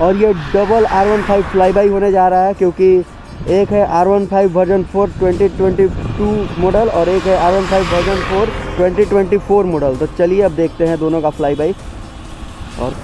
और ये double R one five fly by होने जा रहा है क्योंकि एक है R one five version four twenty twenty two model और एक है R one five version four twenty twenty four model तो चलिए अब देखते हैं दोनों का फ्लाई बाई और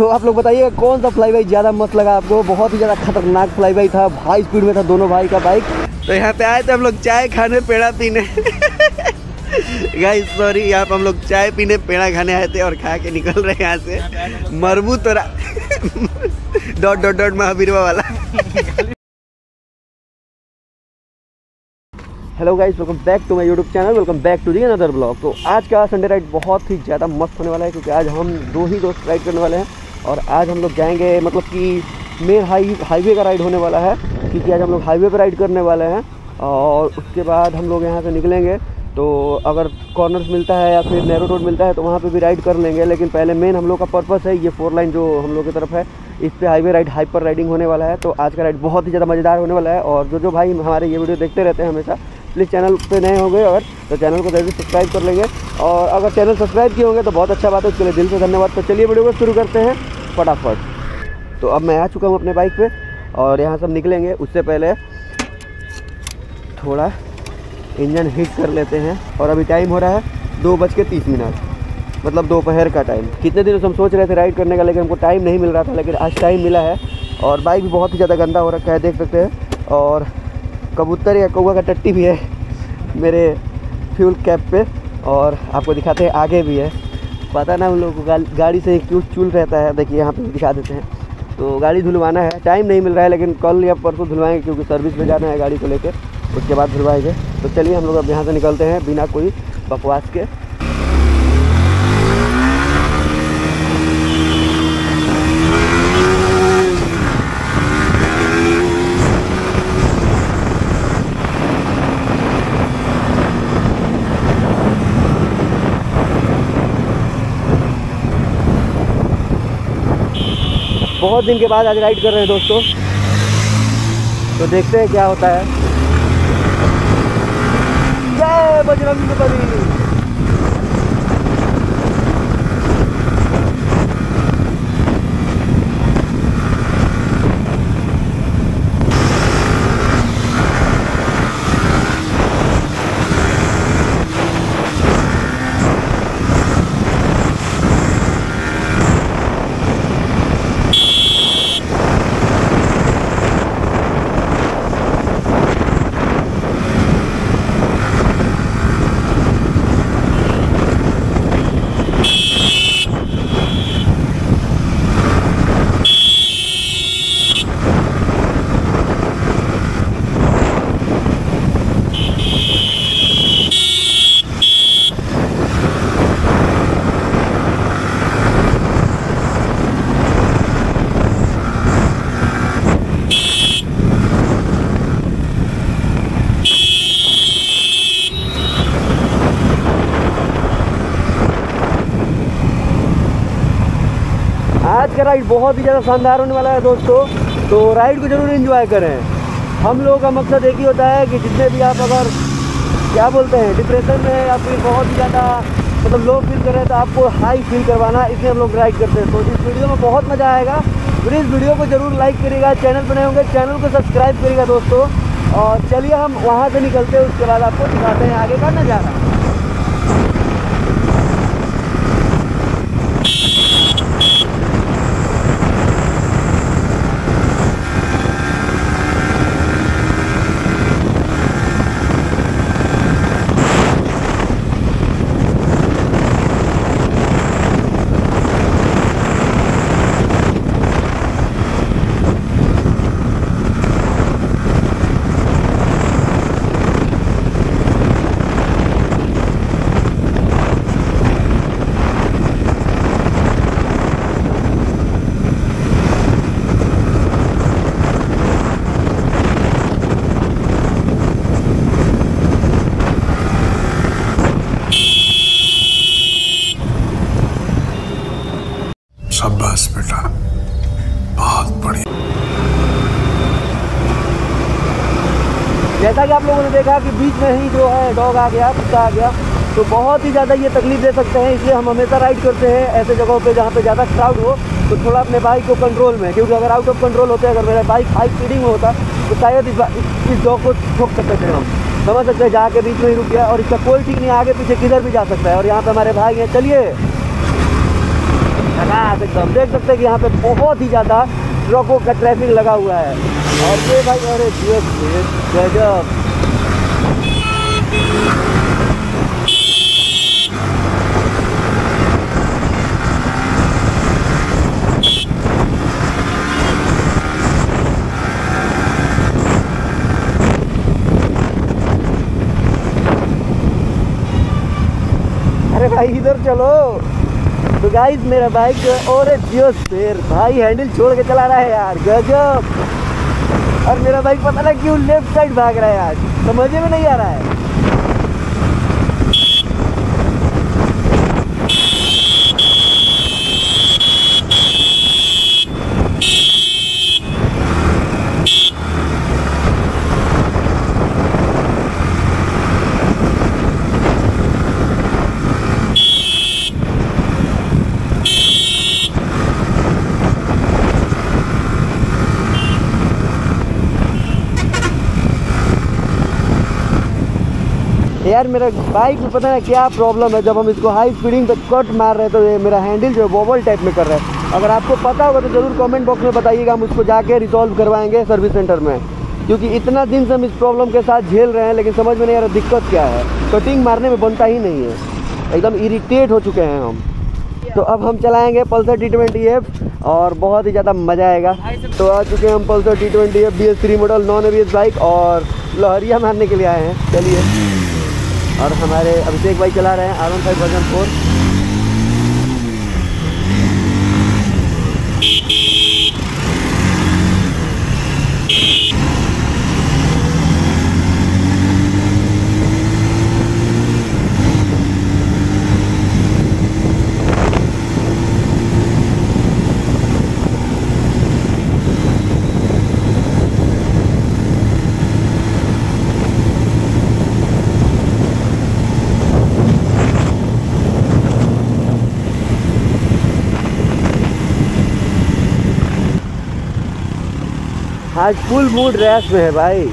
तो आप लोग बताइएगा, कौन सा फ्लाई बाइक ज़्यादा मस्त लगा आपको? बहुत ही ज़्यादा खतरनाक फ्लाई बाइक था हाई स्पीड में था दोनों भाई का बाइक तो यहाँ पे आए थे हम लोग चाय खाने, पेड़ा पीने। गाइस सॉरी यहाँ पे हम लोग चाय पीने, पेड़ा खाने आए थे और खा के निकल रहे हैं यहाँ से। मरबू तोरा डॉट डॉट डॉट महावीरवा वाला। Hello guys welcome back to my YouTube channel welcome back to the another vlog तो आज का संडे राइड बहुत ही ज़्यादा मस्त होने वाला है, क्योंकि आज हम दो ही दोस्त राइड करने वाले हैं। और आज हम लोग जाएँगे मतलब कि मेन हाई हाईवे का राइड होने वाला है, क्योंकि आज हम लोग हाईवे पर राइड करने वाले हैं। और उसके बाद हम लोग यहाँ से निकलेंगे तो अगर कॉर्नर्स मिलता है या फिर नैरो रोड मिलता है तो वहाँ पे भी राइड कर लेंगे। लेकिन पहले मेन हम लोग का पर्पस है, ये फोर लाइन जो हम लोग की तरफ़ है, इस पे हाईवे राइड हाइपर राइडिंग होने वाला है। तो आज का राइड बहुत ही ज़्यादा मज़ेदार होने वाला है। और जो जो भाई हमारे ये वीडियो देखते रहते हैं हमेशा प्लीज़ चैनल पे नए होंगे अगर तो चैनल को जल्दी सब्सक्राइब कर लेंगे। और अगर चैनल सब्सक्राइब किए होंगे तो बहुत अच्छा बात है, उसके लिए दिल से धन्यवाद। तो चलिए वीडियो को शुरू करते हैं फटाफट। तो अब मैं आ चुका हूँ अपने बाइक पर और यहाँ सब निकलेंगे। उससे पहले थोड़ा इंजन हीट कर लेते हैं और अभी टाइम हो रहा है दो बज के तीस मिनट। मतलब दोपहर का टाइम। कितने दिनों से हम सोच रहे थे राइड करने का, लेकिन हमको टाइम नहीं मिल रहा था, लेकिन आज टाइम मिला है और बाइक भी बहुत ही ज़्यादा गंदा हो रखा है, देख सकते हैं। और कबूतर या कौआ का टट्टी भी है मेरे फ्यूल कैप पे और आपको दिखाते हैं आगे भी है। पता ना उन लोगों को गाड़ी से क्यों चूल रहता है। देखिए, यहाँ पे दिखा देते हैं। तो गाड़ी धुलवाना है। टाइम नहीं मिल रहा है, लेकिन कल या परसों धुलवाएँगे क्योंकि सर्विस में जाना है गाड़ी को लेकर। उसके बाद धुलवाएँगे। तो चलिए, हम लोग अब यहाँ से निकलते हैं बिना कोई बकवास के बहुत दिन के बाद आज राइड कर रहे हैं दोस्तों। तो देखते हैं क्या होता है। जय बजरंग बली आज का राइड बहुत ही ज़्यादा शानदार होने वाला है दोस्तों। तो राइड को ज़रूर एंजॉय करें। हम लोगों का मकसद एक ही होता है कि जितने भी आप अगर, क्या बोलते हैं डिप्रेशन में या फिर बहुत ही ज़्यादा मतलब लो फील कर तो आपको हाई फील करवाना, इसलिए हम लोग राइड करते हैं। तो इस वीडियो में बहुत मज़ा आएगा। इस वीडियो को ज़रूर लाइक करिएगा चैनल पर नए होंगे चैनल को सब्सक्राइब करिएगा दोस्तों। और चलिए हम वहाँ से निकलते हैं, उसके बाद आपको दिखाते हैं आगे का नज़ारा। देखा कि बीच में ही जो है डॉग आ गया कुत्ता आ गया। तो बहुत ही ज़्यादा ये तकलीफ़ दे सकते हैं इसलिए हम हमेशा राइड करते हैं ऐसे जगहों पे जहाँ पे ज़्यादा क्राउड हो तो थोड़ा अपने बाइक को कंट्रोल में। क्योंकि अगर आउट ऑफ़ कंट्रोल होते अगर मेरा बाइक हाई स्पीडिंग में होता तो शायद इस, इस डॉग को ठोक सकते थे हम। समझ सकते हैं जाके बीच में ही रुक गया और इसका कोई ठीक नहीं आगे पीछे किधर भी जा सकता है। और यहाँ पे हमारे भाई हैं चलिए। एकदम। देख सकते हैं कि यहाँ पे बहुत ही ज़्यादा ट्रकों का ट्रैफ़िक लगा हुआ है। और ये भाई अरे गजब अरे भाई, इधर चलो। तो गाइस मेरा बाइक और जियो शेर भाई हैंडल छोड़ के चला रहा है यार। गजब। और मेरा बाइक पता ना क्यों लेफ़्ट साइड भाग रहा है यार। समझे में नहीं आ रहा है। यार, मेरा बाइक में पता है क्या प्रॉब्लम है? जब हम इसको हाई स्पीडिंग पे कट मार रहे हैं तो ये मेरा हैंडल जो है वोबल टाइप में कर रहा है। अगर आपको पता होगा तो ज़रूर कमेंट बॉक्स में बताइएगा। हम उसको जाके रिजॉल्व करवाएँगे सर्विस सेंटर में। क्योंकि इतना दिन से हम इस प्रॉब्लम के साथ झेल रहे हैं, लेकिन समझ में नहीं आ रहा दिक्कत क्या है। कटिंग मारने में बनता ही नहीं है। एकदम इरीटेट हो चुके हैं हम। तो अब हम चलाएँगे पल्सर टी ट्वेंटी एफ़ और बहुत ही ज़्यादा मज़ा आएगा। तो आ चुके हैं हम Pulsar T twenty F B S three model non A B S bike और लहरिया मारने के लिए आए हैं। चलिए। और हमारे अभिषेक भाई चला रहे हैं R one five version four. आज फुल मूड रेस में है भाई।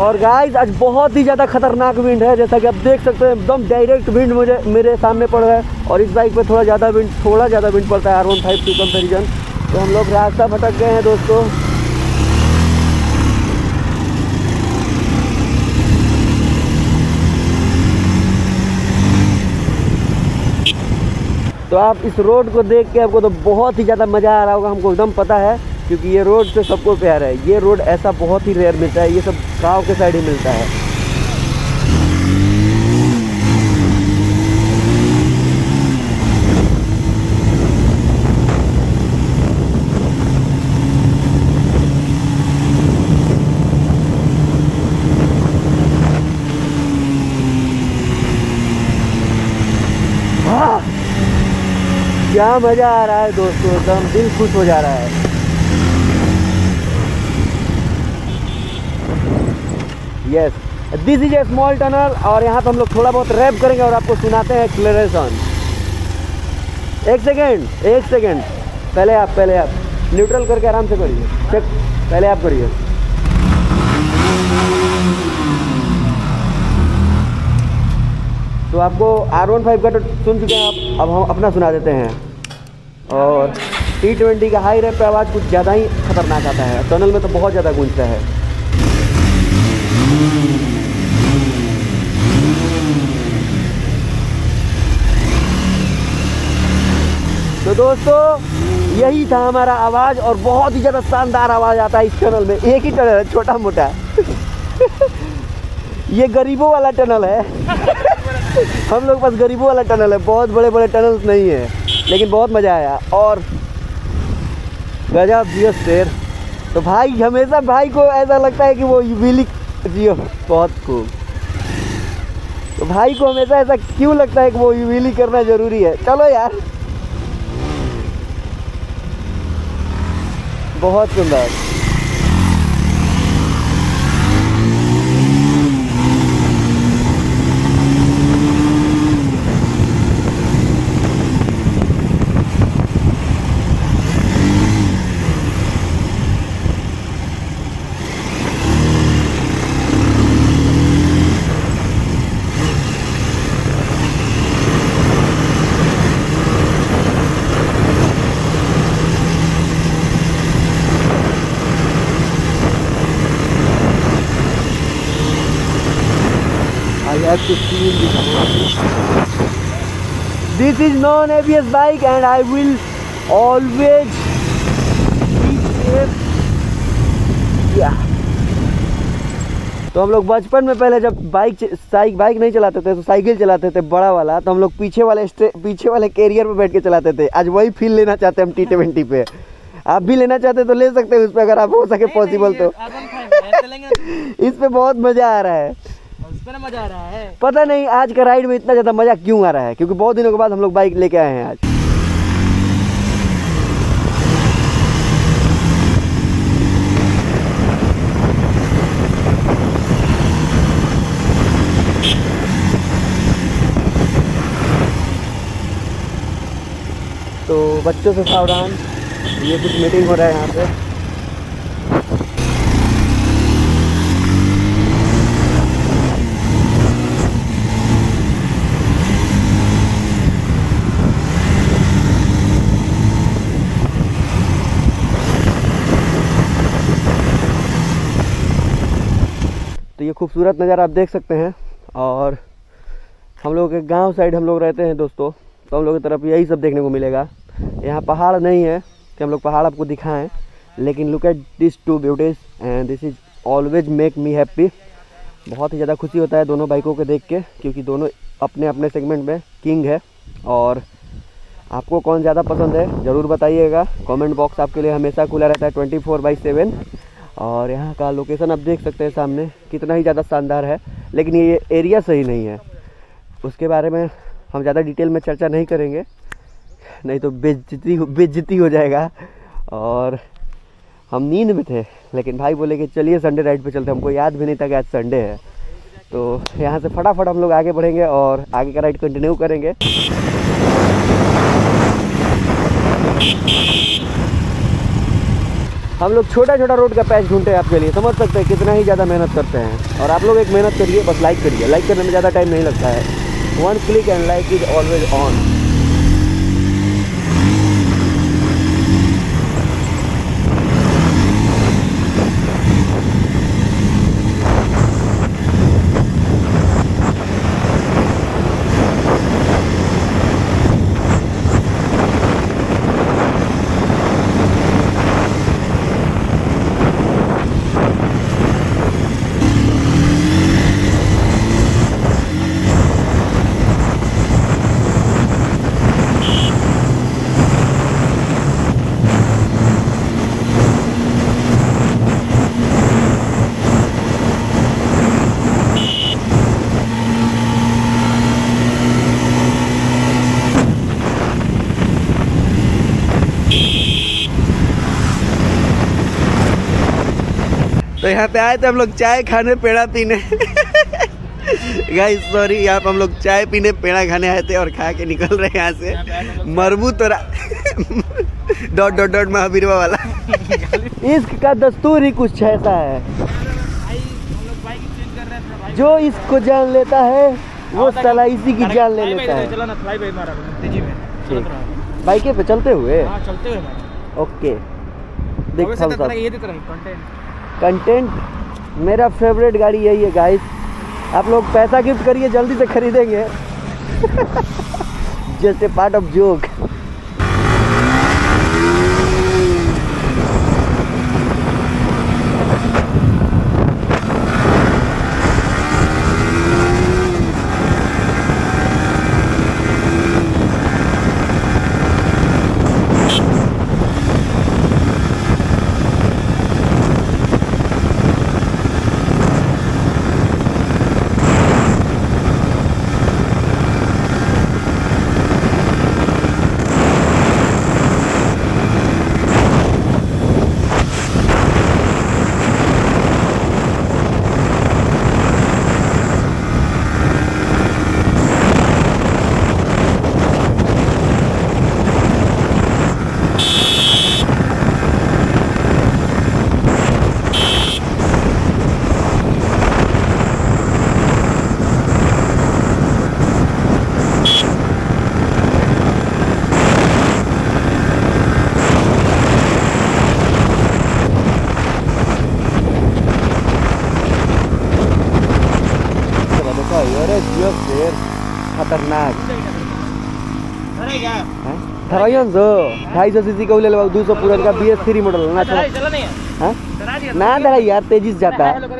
और गाइस आज बहुत ही ज़्यादा खतरनाक विंड है, जैसा कि आप देख सकते हैं, एकदम डायरेक्ट विंड मुझे, मेरे सामने पड़ रहा है। और इस बाइक पे थोड़ा ज़्यादा विंड थोड़ा ज़्यादा विंड पड़ता है R one five to comparison तो हम लोग रास्ता भटक गए हैं दोस्तों। तो आप इस रोड को देख के आपको तो बहुत ही ज़्यादा मज़ा आ रहा होगा, हमको एकदम पता है। क्योंकि ये रोड से सबको प्यार है। ये रोड ऐसा बहुत ही रेयर मिलता है, ये सब गाँव के साइड ही मिलता है। क्या मज़ा आ रहा है दोस्तों, एकदम दिल खुश हो जा रहा है। Yes this is a small tunnel और यहाँ पे हम लोग थोड़ा बहुत रैप करेंगे और आपको सुनाते हैं एक्सलेशन एक सेकेंड एक सेकेंड पहले आप पहले आप. न्यूट्रल करके आराम से करिए. चेक पहले आप करिए. तो आपको आर वन फाइव का तो सुन चुके हैं आप. अब हम अपना सुना देते हैं. और टी ट्वेंटी का हाई रैप पे आवाज़ कुछ ज़्यादा ही खतरनाक आता है. टनल में तो बहुत ज़्यादा गूंजता है. तो दोस्तों, यही था हमारा आवाज़ और बहुत ही ज़्यादा शानदार आवाज़ आता है इस टनल में। एक ही टनल है छोटा मोटा ये गरीबों वाला टनल है। हम लोग पास गरीबों वाला टनल है। बहुत बड़े बड़े टनल्स नहीं है, लेकिन बहुत मज़ा आया। और गजब जियो शेर। तो भाई, हमेशा भाई को ऐसा लगता है कि वो विली जियो बहुत खूब तो भाई को हमेशा ऐसा क्यों लगता है कि वो विली करना ज़रूरी है? चलो यार। बहुत सुंदर। Have to feel this. This is non-ABS bike and I will always be safe. Yeah. तो हम लोग बचपन में पहले जब बाइक साइक बाइक नहीं चलाते थे तो साइकिल चलाते थे बड़ा वाला तो हम लोग पीछे वाले पीछे वाले कैरियर पे बैठ के चलाते थे आज वही फील लेना चाहते हैं हम टी ट्वेंटी पे आप भी लेना चाहते तो ले सकते हैं उस पर अगर आप हो सके पॉसिबल तो इस पे बहुत मज़ा आ रहा है मज़ा आ रहा है। पता नहीं, आज का राइड में इतना ज़्यादा मज़ा क्यों आ रहा है? क्योंकि बहुत दिनों के बाद हम लोग बाइक लेके आए हैं आज। तो बच्चों से सावधान, ये कुछ मीटिंग हो रहा है यहाँ पे। खूबसूरत नज़ारा आप देख सकते हैं और हम लोग के गाँव साइड हम लोग रहते हैं दोस्तों तो हम लोग की तरफ़ यही सब देखने को मिलेगा। यहाँ पहाड़ नहीं है कि हम लोग पहाड़ आपको दिखाएँ, लेकिन look at this two beauties and this is always make me happy बहुत ही ज़्यादा खुशी होता है दोनों बाइकों को देख के, क्योंकि दोनों अपने अपने सेगमेंट में किंग है। और आपको कौन ज़्यादा पसंद है, ज़रूर बताइएगा। कमेंट बॉक्स आपके लिए हमेशा खुला रहता है ट्वेंटी फोर बाई सेवन और यहाँ का लोकेशन आप देख सकते हैं सामने, कितना ही ज़्यादा शानदार है, लेकिन ये एरिया सही नहीं है। उसके बारे में हम ज़्यादा डिटेल में चर्चा नहीं करेंगे, नहीं तो बेइज्जती हो बेइज्जती हो जाएगा। और हम नींद में थे, लेकिन भाई बोले कि चलिए संडे राइड पे चलते हमको याद भी नहीं था कि आज संडे है। तो यहाँ से फटाफट हम लोग आगे बढ़ेंगे और आगे का राइड कंटिन्यू करेंगे। हम लोग छोटा छोटा रोड का पैच ढूंढते हैं आपके लिए। समझ सकते हैं कितना ही ज़्यादा मेहनत करते हैं। और आप लोग एक मेहनत करिए, बस लाइक करिए। लाइक करने में ज़्यादा टाइम नहीं लगता है। One click and like is always on यहाँ पे आए थे हम लोग चाय खाने पेड़ा पीने। गाइस सॉरी यहाँ पे हम लोग चाय पीने पेड़ा खाने आए थे और खा के निकल रहे हैं यहाँ से। मरबू तो डॉट डॉट डॉट महावीरवा वाला। इश्क का दस्तूर ही कुछ ऐसा है। जो इसको जान लेता है वो साला इसी की जान ले लेता है। बाइके पे चलते हुए? हाँ ओके। देख तो तेरा ये है कंटेंट मेरा फेवरेट गाड़ी यही है गाइस आप लोग पैसा गिफ्ट करिए, जल्दी से खरीदेंगे. Just a part of joke देखो अरे जियो शेर खतरनाक। अरे क्या हैं जो। ढाई सौ सीसी का ले लो दो सौ पूरा का बी एस थ्री मॉडल ना चला नहीं है। हाँ? चला दिया। ना धराई यार तेज़ी से जाता। है